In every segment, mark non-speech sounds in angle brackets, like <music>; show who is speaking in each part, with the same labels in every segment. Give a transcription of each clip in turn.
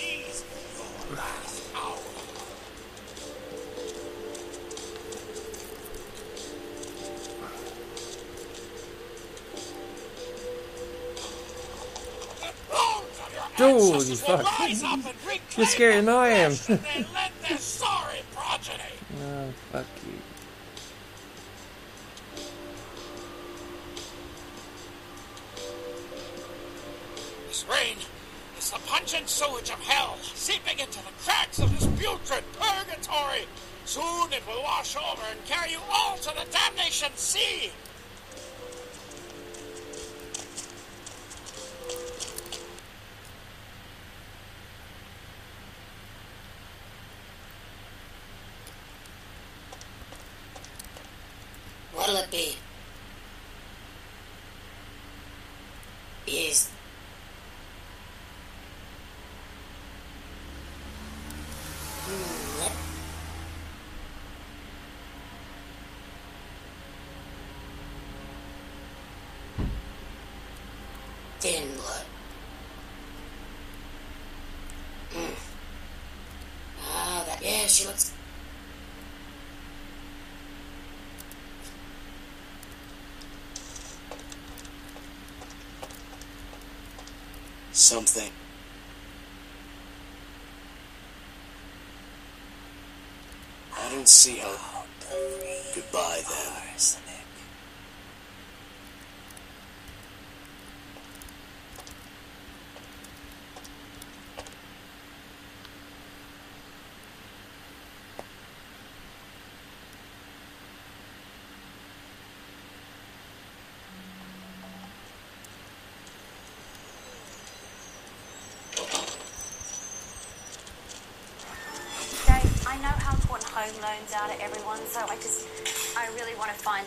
Speaker 1: these your last hour.
Speaker 2: Dude, you fuck. <laughs> You're scarier than I am. <laughs>
Speaker 1: sewage of hell seeping into the cracks of this putrid purgatory. Soon it will wash over and carry you all to the damnation sea.
Speaker 3: What'll it be? Is Hmm, let- Thin blood. Hmm. Ah, that yeah, she looks
Speaker 4: Something. I don't see how. Goodbye then.
Speaker 5: Dave, I know how important home loans are everyone, so I just, I really want to find.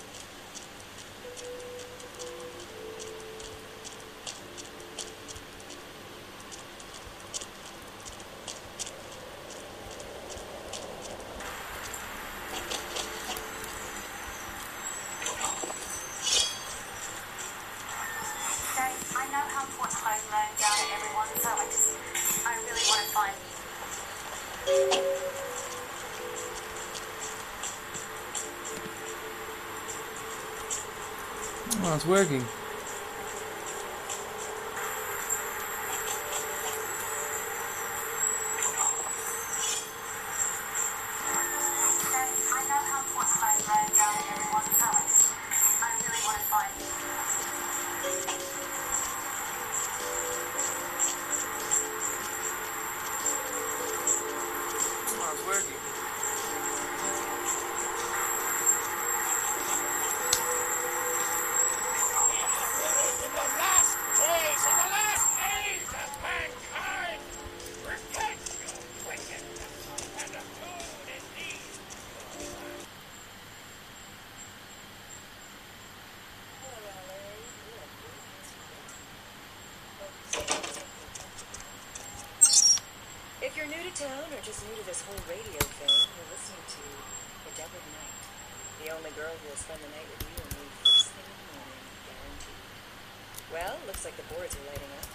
Speaker 2: It's working.
Speaker 6: Like the boards are lighting up.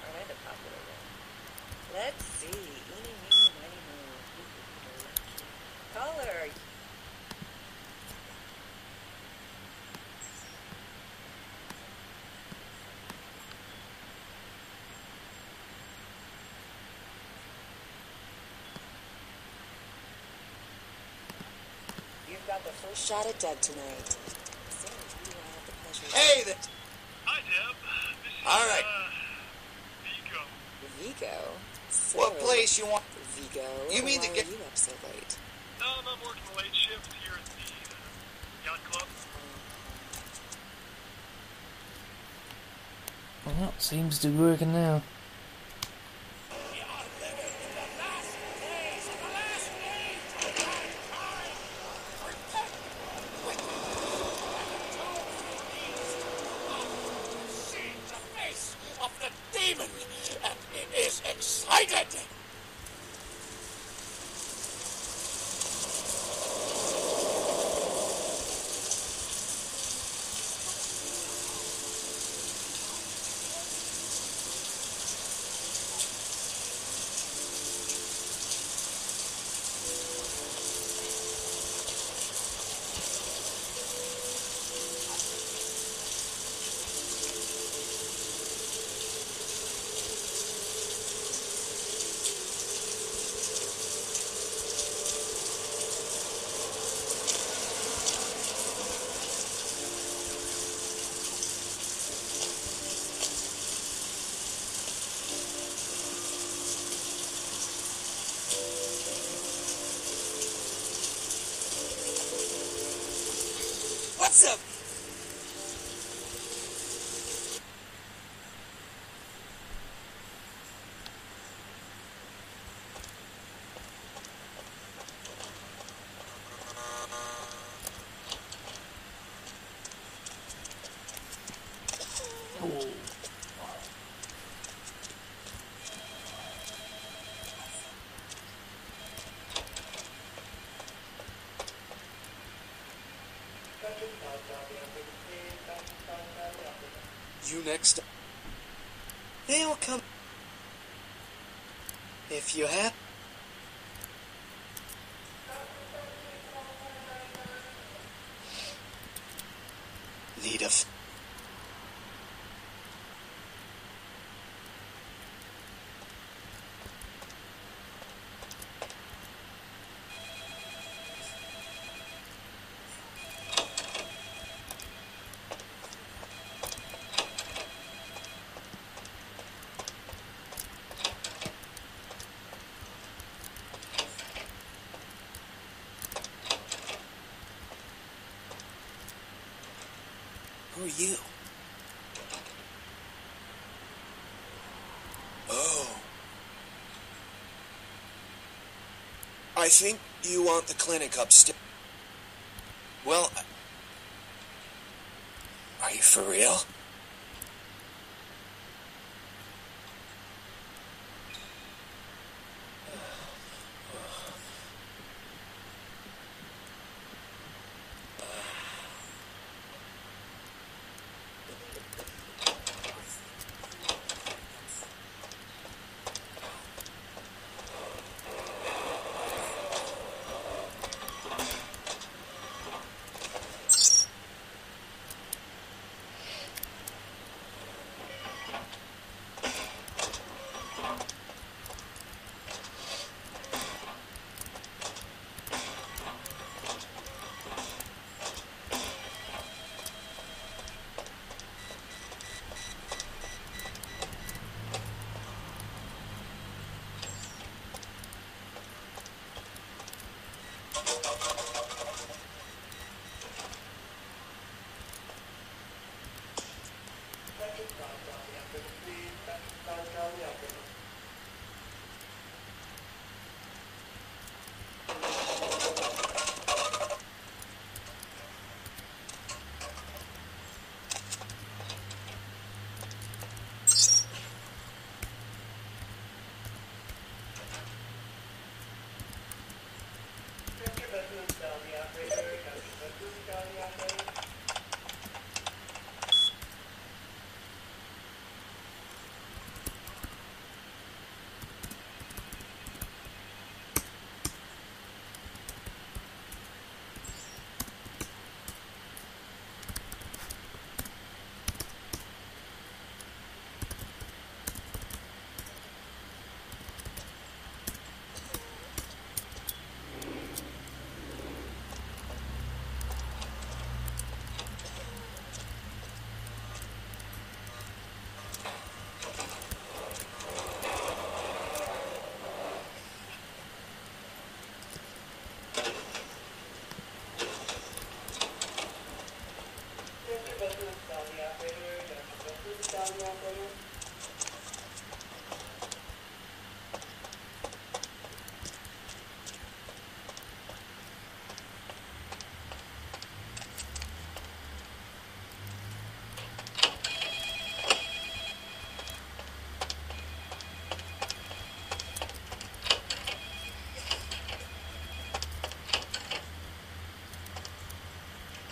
Speaker 6: Aren't I the popular one? Let's see. Eeny, meeny, miny, moe. Caller. You've got the first shot at Doug tonight. Who do I have the pleasure of-
Speaker 4: Hey, there.
Speaker 7: Hi, Deb. This is,
Speaker 4: All right.
Speaker 7: Uh, Vico.
Speaker 6: Vigo.
Speaker 4: What place you want?
Speaker 6: Vigo.
Speaker 4: You mean
Speaker 6: why
Speaker 4: to
Speaker 6: are
Speaker 4: get-
Speaker 6: you up so late?
Speaker 7: Um, I'm working late shift here at the uh, yacht club.
Speaker 2: Well, that seems to be working now.
Speaker 1: We are living in the last days of the last age of mankind. Repent your wickedness and atone indeed. See the face of the demon, and it is excited.
Speaker 8: What's up? Need a. F- Who are you? Oh. I think you want the clinic upstairs. Well, are you for real?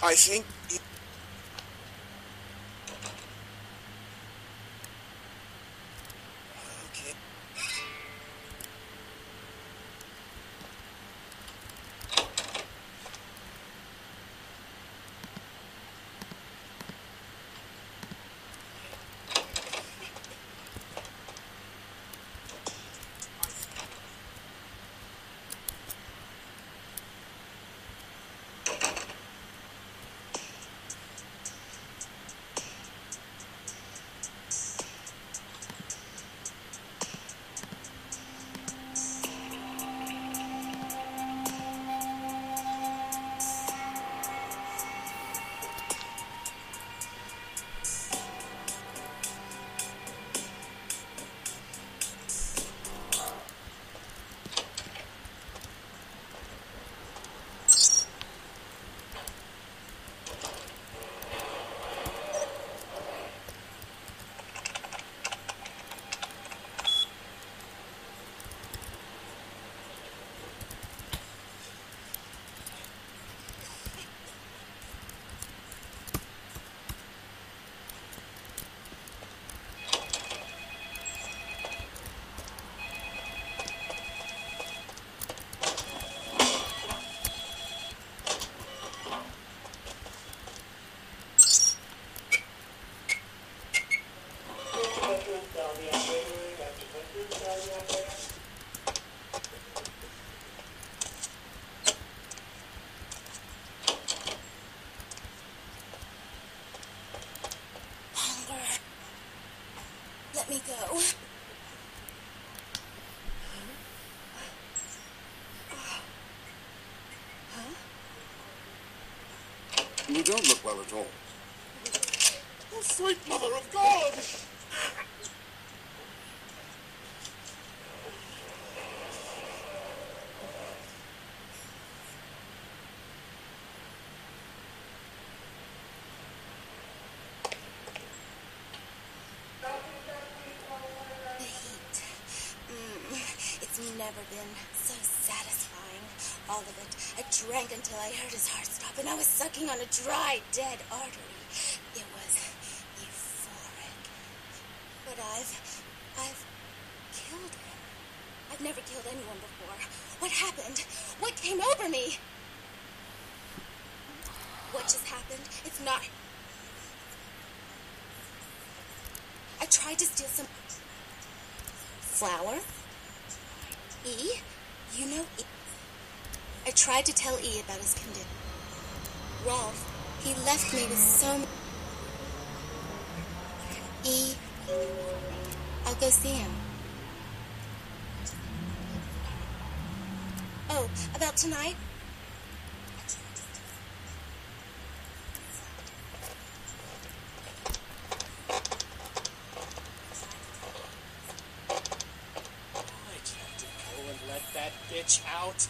Speaker 8: I think.
Speaker 5: Let me go.
Speaker 4: You don't look well at all. Oh, sweet mother of God!
Speaker 5: The heat. Mm, it's never been so satisfying. All of it. I drank until I heard his heart stop, and I was sucking on a dry, dead artery. It was euphoric. But I've. I've killed him. I've never killed anyone before. What happened? What came over me? What just happened? It's not. I tried to steal some flour. E? You know E? I tried to tell E about his condition. Rolf, he left me with so much. E, I'll go see him. Oh, about tonight?
Speaker 1: Bitch out.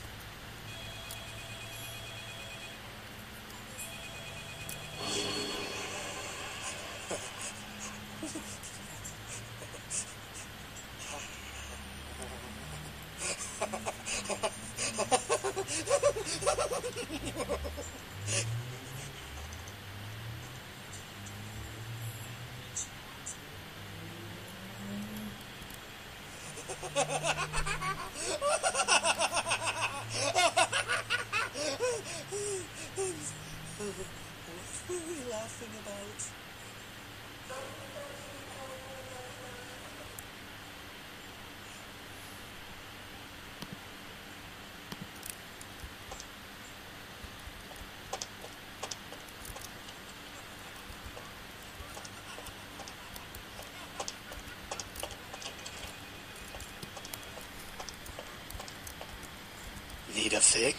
Speaker 1: What were we laughing about? Need a fig?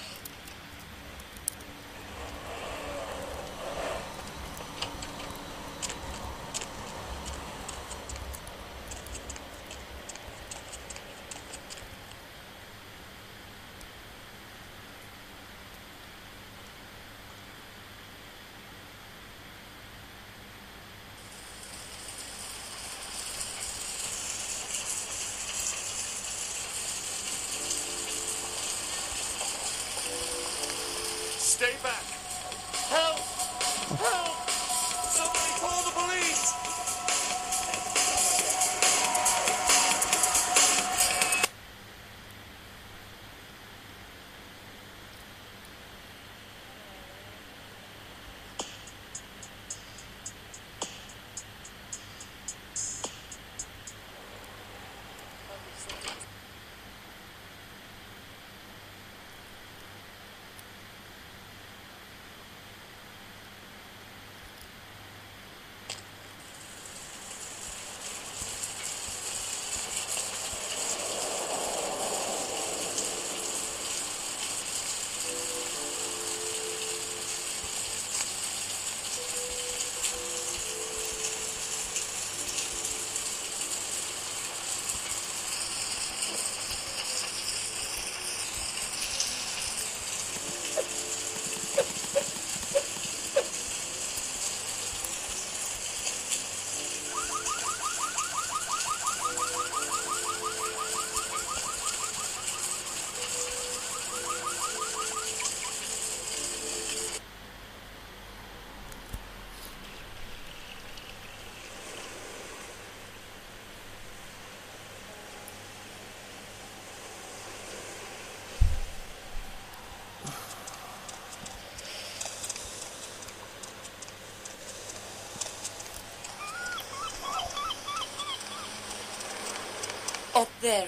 Speaker 3: There,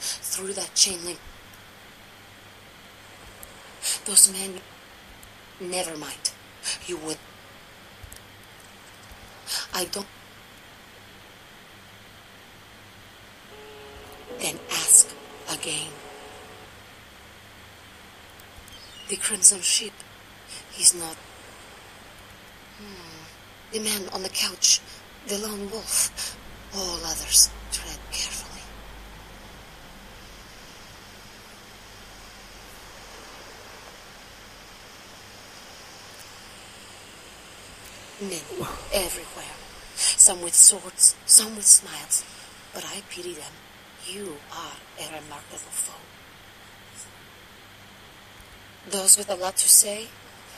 Speaker 3: through that chain link. Those men. Never mind. You would. I don't. then ask again. The Crimson Ship. He's not. Hmm. The man on the couch. The lone wolf. All others tread Men everywhere. Some with swords, some with smiles. But I pity them. You are a remarkable foe. Those with a lot to say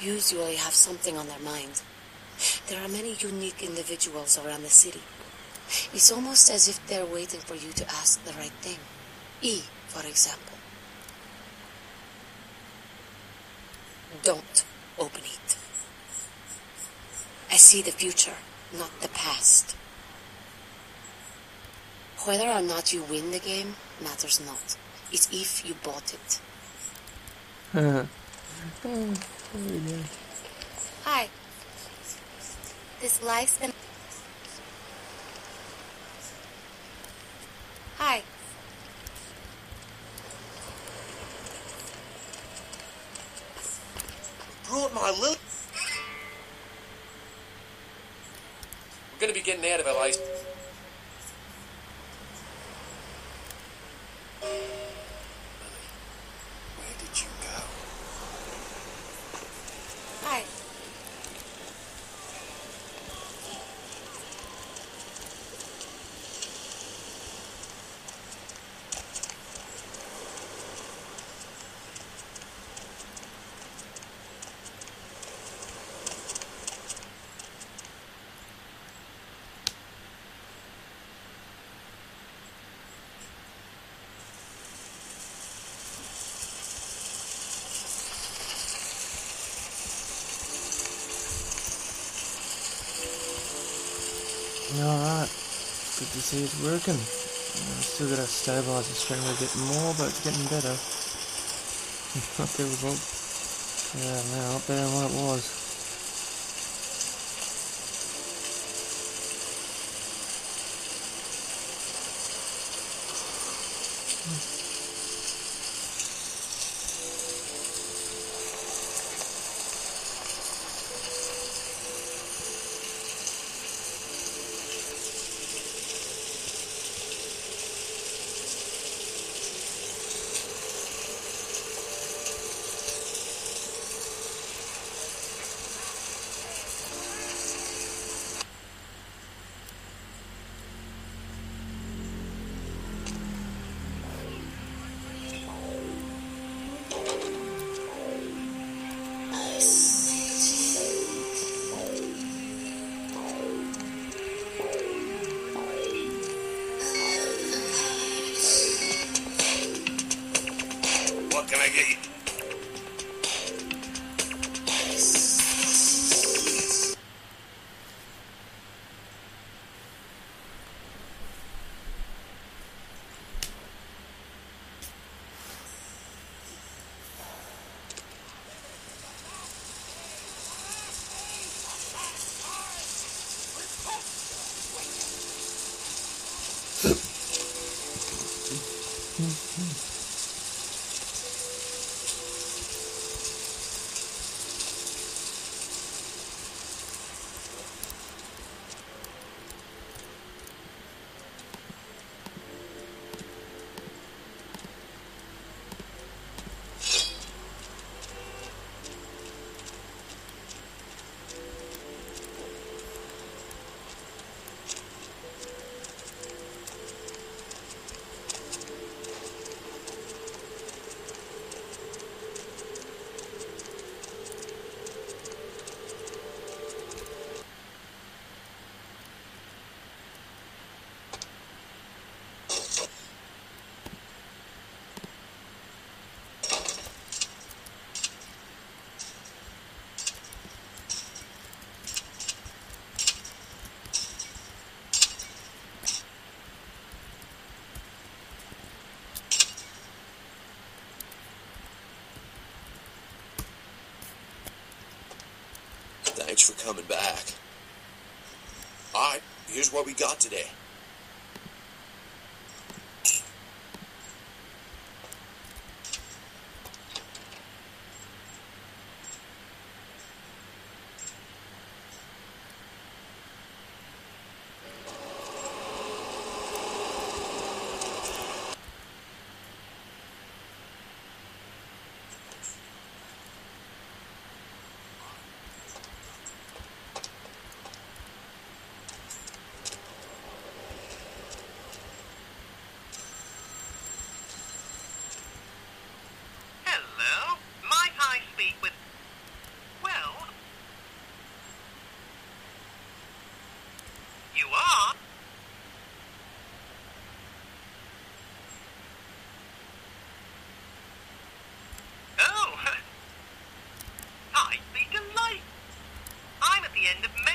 Speaker 3: usually have something on their mind. There are many unique individuals around the city. It's almost as if they're waiting for you to ask the right thing. E, for example. Don't open it. I see the future, not the past. Whether or not you win the game matters not. It's if you bought it. <laughs> Oh, Hi. This lifespan. Hi.
Speaker 4: Brought my little.
Speaker 9: We're gonna be getting out of LA.
Speaker 4: Where did you go?
Speaker 3: Hi.
Speaker 2: Alright. Good to see it's working. Uh, still gotta stabilize the string a bit more, but it's getting better. <laughs> okay, well, yeah, now up there than what it was.
Speaker 4: Coming back. Alright, here's what we got today.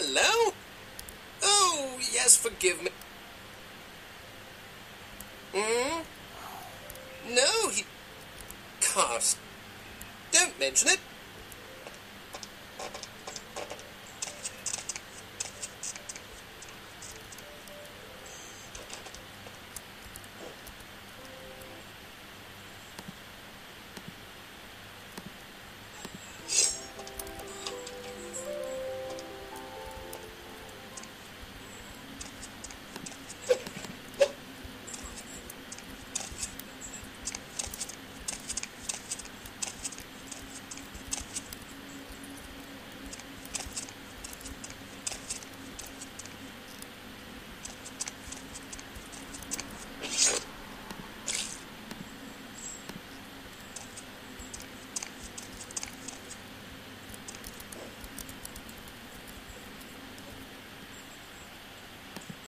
Speaker 9: Hello? Oh, yes, forgive me.